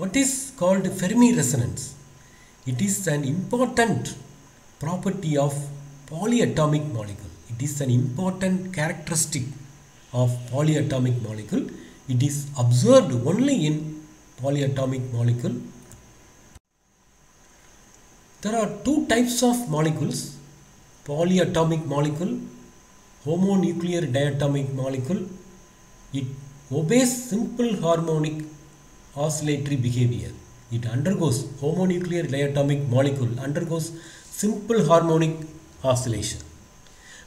what is called Fermi resonance? It is an important property of polyatomic molecule. It is an important characteristic of polyatomic molecule. It is observed only in polyatomic molecule. There are two types of molecules polyatomic molecule, homonuclear diatomic molecule. It obeys simple harmonic oscillatory behavior. It undergoes homonuclear diatomic molecule undergoes simple harmonic oscillation.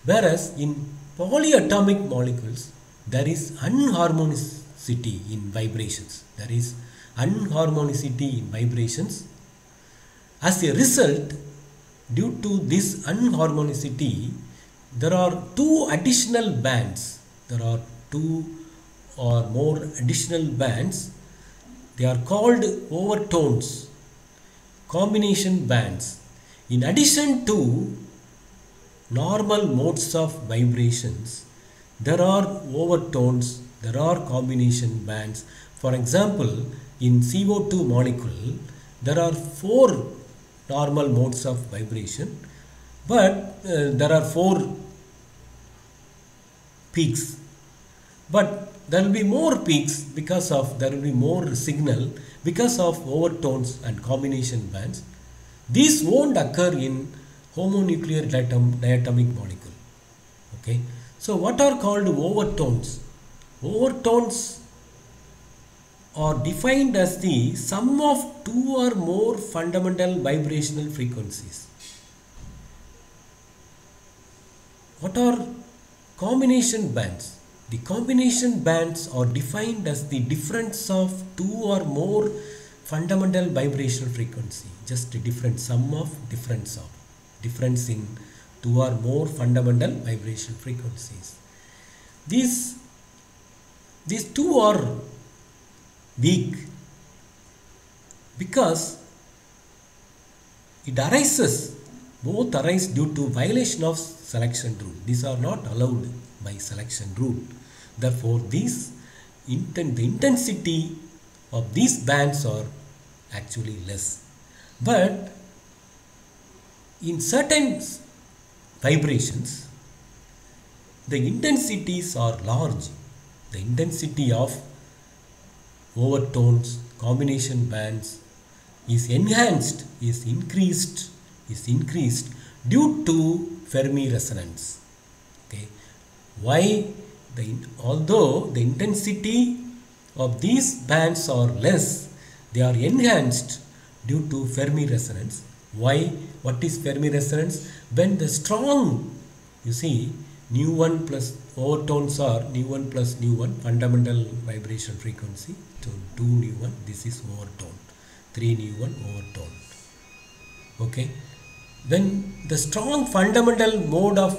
Whereas in polyatomic molecules there is anharmonicity in vibrations. There is anharmonicity in vibrations. As a result, due to this anharmonicity, there are two additional bands. There are two or more additional bands. They are called overtones, combination bands. In addition to normal modes of vibrations, there are overtones, there are combination bands. For example, in CO2 molecule, there are four normal modes of vibration, but uh, there are four peaks. But there will be more peaks because of there will be more signal because of overtones and combination bands. These won't occur in homonuclear diatom- diatomic molecule. Okay. So what are called overtones? Overtones are defined as the sum of two or more fundamental vibrational frequencies. What are combination bands? The combination bands are defined as the difference of two or more fundamental vibrational frequency. Just a different sum of difference of difference in two or more fundamental vibrational frequencies. These these two are weak because it arises both arise due to violation of selection rule these are not allowed by selection rule therefore these inten- the intensity of these bands are actually less. But in certain vibrations the intensities are large. The intensity of overtones, combination bands is enhanced, is increased, is increased due to Fermi resonance. Okay, why the although the intensity of these bands are less, they are enhanced due to Fermi resonance. Why? What is Fermi resonance? When the strong, you see, nu 1 plus overtones are nu 1 plus nu 1 fundamental vibration frequency so 2 nu 1 this is overtone 3 nu 1 overtone okay when the strong fundamental mode of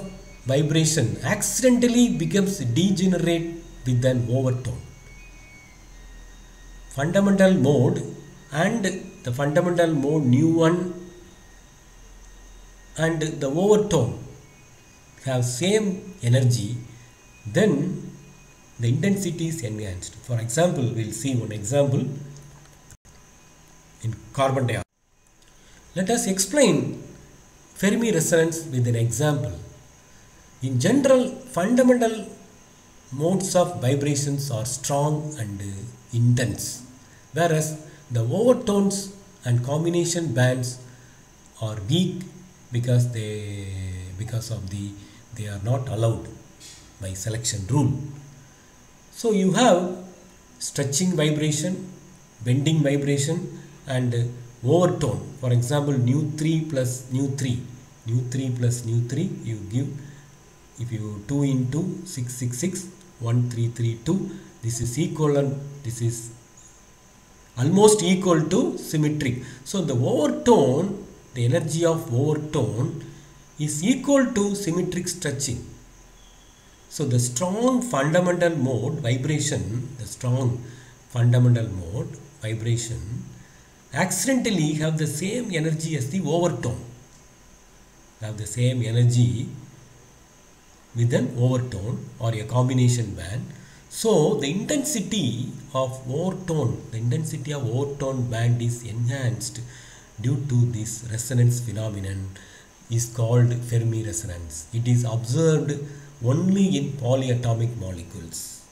vibration accidentally becomes degenerate with an overtone. Fundamental mode and the fundamental mode nu 1 and the overtone have same energy then the intensity is enhanced. For example we'll see one example in carbon dioxide. Let us explain fermi resonance with an example in general fundamental modes of vibrations are strong and intense whereas the overtones and combination bands are weak because they because of the they are not allowed by selection rule. So you have stretching vibration bending vibration and overtone. For example nu 3 plus nu 3 nu 3 plus nu 3 you give if you 2 into 666 1332 this is equivalent this is almost equal to symmetric. So the overtone the energy of overtone is equal to symmetric stretching. So the strong fundamental mode vibration the strong fundamental mode vibration accidentally have the same energy as the overtone. Have the same energy with an overtone or a combination band So the intensity of overtone, the intensity of overtone band is enhanced due to this resonance phenomenon is called Fermi resonance. It is observed only in polyatomic molecules.